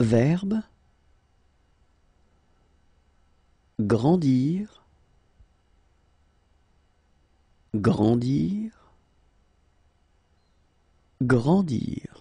Verbe. Grandir, grandir, grandir.